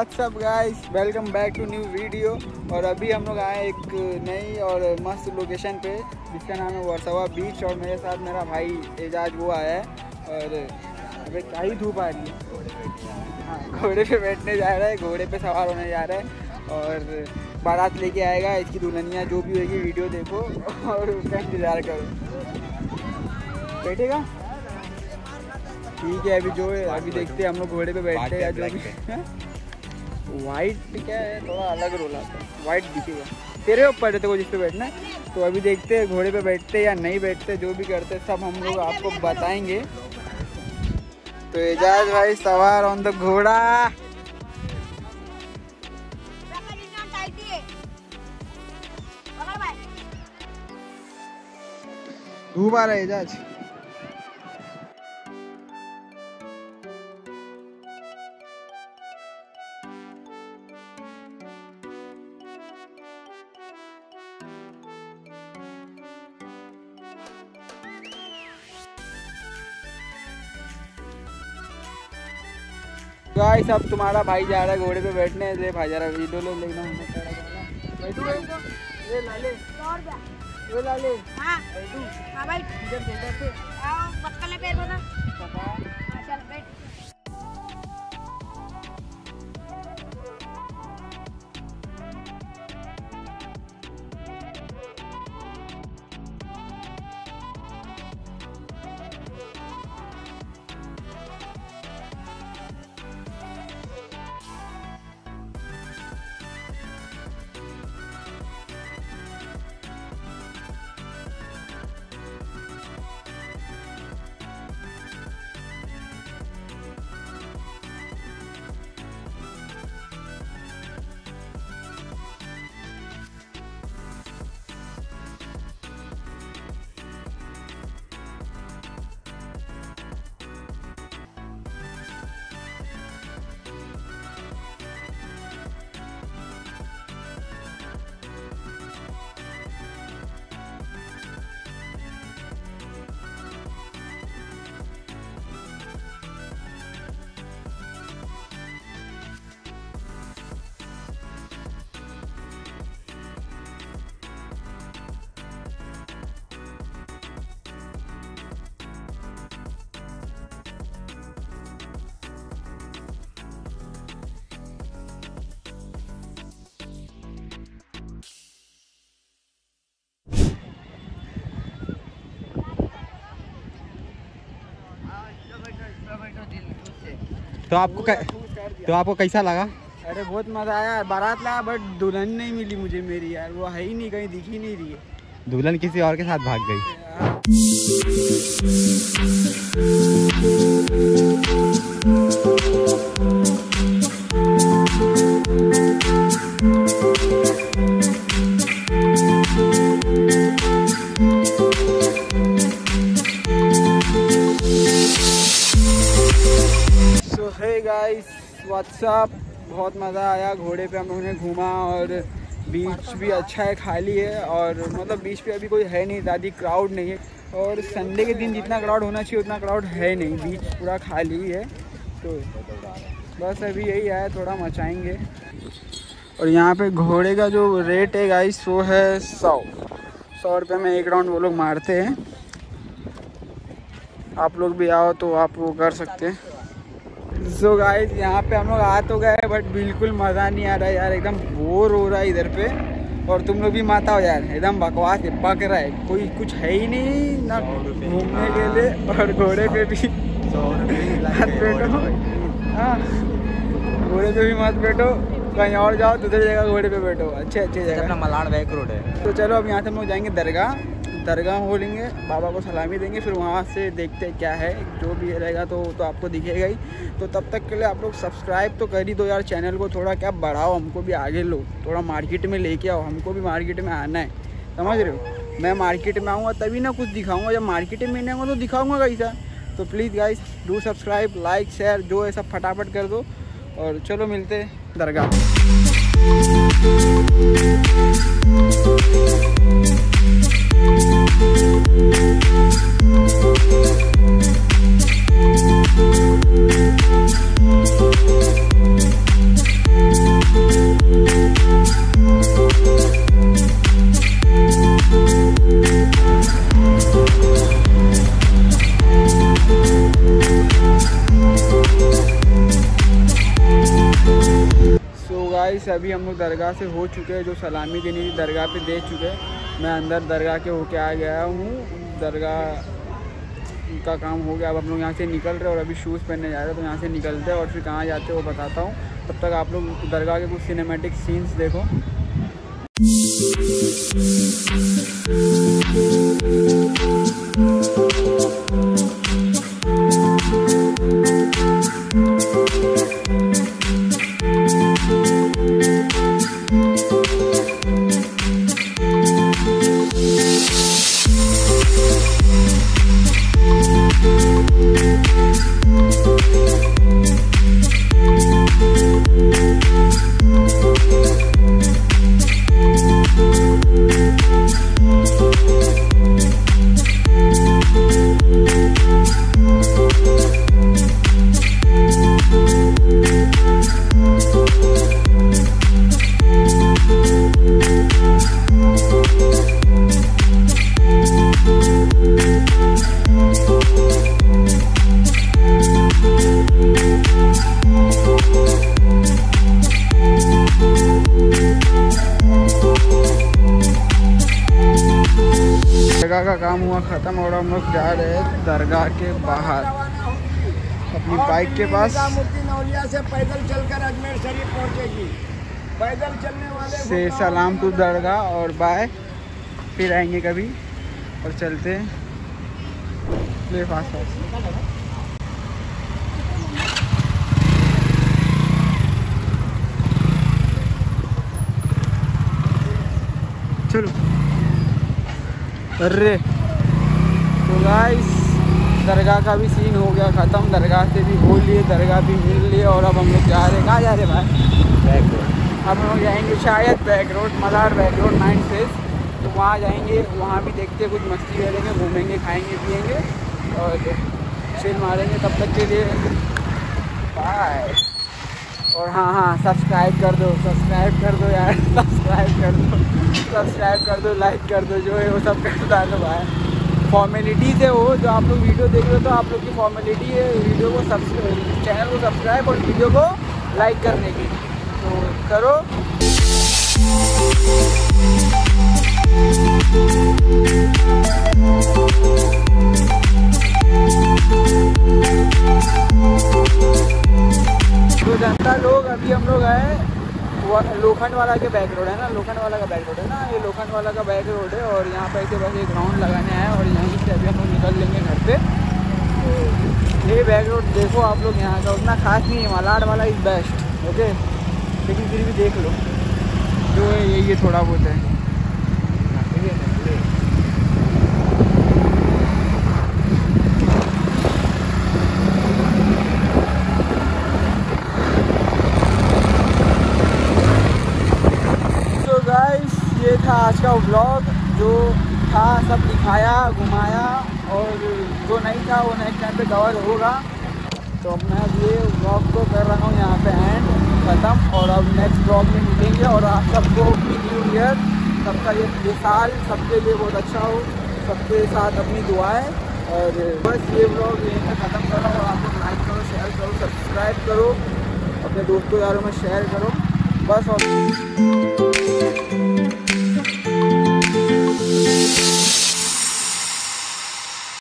What's up guys welcome back to new video और अभी हम लोग आए एक नई और मस्त लोकेशन पे जिसका नाम है वर्सवा बीच और मेरे साथ मेरा भाई एजाज वो आया है। और अभी क्या ही धूप आ रही है। हाँ घोड़े पे बैठने जा रहा है घोड़े पे सवार होने जा रहा है। और बारात लेके आएगा इसकी दुल्हनिया जो भी होगी वीडियो देखो और उसका इंतज़ार करो। बैठेगा? ठीक है अभी जो है अभी देखते हैं हम लोग घोड़े पे बैठते हैं जो भी। वाइट क्या है, थोड़ा अलग रोल आता है। वाइट दिखेगा। तेरे ऊपर तेरे को जिस पे बैठना तो अभी देखते हैं, घोड़े पे बैठते या नहीं बैठते, जो भी करते सब हम लोग आपको बताएँगे। तो एजाज भाई, सवार ऑन द घोड़ा। धूप आ रहा है एजाज गाइस अब तुम्हारा भाई जा रहा है घोड़े पे बैठने ले भाई जा रहा है वीडियो ले लेना। बैठो बैठो ये लाले ये लाले भाई। इधर से इधर से। पापा तो आपको कै, तो आपको कैसा लगा? अरे बहुत मज़ा आया बारात लाया बट दुल्हन नहीं मिली मुझे मेरी यार वो है ही नहीं कहीं दिख ही नहीं रही है। दुल्हन किसी और के साथ भाग गई। व्हाट्सअप बहुत मज़ा आया, घोड़े पे हम लोगों ने घूमा और बीच भी अच्छा है, खाली है और मतलब बीच पे अभी कोई है नहीं ज़्यादा क्राउड नहीं है और संडे के दिन जितना क्राउड होना चाहिए, उतना क्राउड है नहीं बीच पूरा खाली है तो बस अभी यही आया थोड़ा मचाएँगे। और यहाँ पे घोड़े का जो रेट है गाइस वो है सौ। सौ रुपये में एक राउंड वो लोग मारते हैं। आप लोग भी आओ तो आप वो कर सकते हैं। सो गाइस यहाँ पे हम लोग आ तो गए बट बिल्कुल मज़ा नहीं आ रहा यार एकदम बोर हो रहा है इधर पे। और तुम लोग भी माता हो यार एकदम बकवास है पक रहा है। कोई कुछ है ही नहीं ना घूमने के लिए और घोड़े पे भी। मत बैठो। हाँ घोड़े पे भी मत बैठो। कहीं और जाओ दूसरी जगह घोड़े पे बैठो। अच्छे अच्छे जगह। मलाड़ बैक रोड है। तो चलो अब यहाँ से हम लोग जाएँगे दरगाह। दरगाह हो लेंगे बाबा को सलामी देंगे, फिर वहाँ से देखते हैं क्या है। जो भी रहेगा तो तो आपको दिखेगा ही। तो तब तक के लिए आप लोग सब्सक्राइब तो कर ही दो यार चैनल को थोड़ा, क्या बढ़ाओ हमको भी आगे लो। थोड़ा मार्केट में लेके आओ, हमको भी मार्केट में आना है। समझ रहे हो? मैं मार्केट में आऊँगा तभी ना कुछ दिखाऊँगा। जब मार्केट में नहीं आऊँगा तो दिखाऊँगा कैसा? तो please guys do subscribe like share जो है सब फटाफट कर दो। और चलो मिलते दरगाह गाइस अभी हम लोग दरगाह से हो चुके हैं, जो सलामी के थी दरगाह पे दे चुके हैं। मैं अंदर दरगाह के होके आ गया हूँ। दरगाह का काम हो गया। अब हम लोग यहाँ से निकल रहे हैं और अभी शूज़ पहनने जा रहे हैं तो यहाँ से निकलते हैं और फिर कहाँ जाते हैं वो बताता हूँ। तब तक आप लोग दरगाह के कुछ सिनेमेटिक सीन्स देखो। हुआ ख़त्म और हम लोग जा रहे हैं दरगाह के बाहर। अपनी बाइक के पास। से पैदल चलकर अजमेर शरीफ पहुंचेगी। पैदल चलने वाले से सलाम टू दरगाह और बाय फिर आएँगे कभी और चलते हैं। ले फास्ट फास्ट चलो। अरे। गाइस दरगाह का भी सीन हो गया ख़त्म। दरगाह से भी हो लिए दरगाह भी मिल लिए और अब हम लोग जा रहे हैं। कहाँ जा रहे हैं भाई? हम लोग जाएँगे शायद back road Malhar back road nine phase तो वहाँ जाएँगे वहाँ भी देखते कुछ मस्ती करेंगे घूमेंगे खाएँगे पियेंगे और चिल मारेंगे तब तक के लिए। बाय और हाँ हाँ सब्सक्राइब कर दो सब्सक्राइब कर दो यार सब्सक्राइब कर दो सब्सक्राइब कर दो लाइक कर दो जो है वो सब कर डालो भाई फॉर्मेलिटी है वो, जो आप लोग वीडियो देख रहे हो तो आप लोग की फॉर्मेलिटी है वीडियो को सब्सक्राइब चैनल को सब्सक्राइब और वीडियो को लाइक करने की तो करो। तो जनता लोग, अभी हम लोग आए लोखंड वाला के बैक रोड है ना? लोखंड वाला का बैक रोड है ना? ये लोखंड वाला का बैक रोड है और यहाँ पर बस एक ग्राउंड लगाने आए और यहीं से अभी हम लोग निकल लेंगे घर पे। तो ये बैक रोड देखो आप लोग यहाँ का, उतना खास नहीं है, मलाड वाला इज़ बेस्ट ओके लेकिन फिर भी देख लो। जो है ये थोड़ा बहुत है तो गाइस ये था आज का व्लॉग जो था, सब दिखाया, घुमाया, और जो नहीं था, वो नेक्स्ट टाइम पे कवर होगा। तो अब मैं ये व्लॉग को कर रहा हूँ, यहाँ पे एंड ख़त्म, और अब नेक्स्ट व्लॉग में मिलेंगे, और आप सबको न्यू ईयर सबका ये ये साल, सबके लिए बहुत अच्छा हो, सबके साथ अपनी दुआएँ, और बस ये व्लॉग यहीं पे ख़त्म करो और आप लाइक करो शेयर करो सब्सक्राइब करो, अपने दोस्तों यारों में शेयर करो। बस और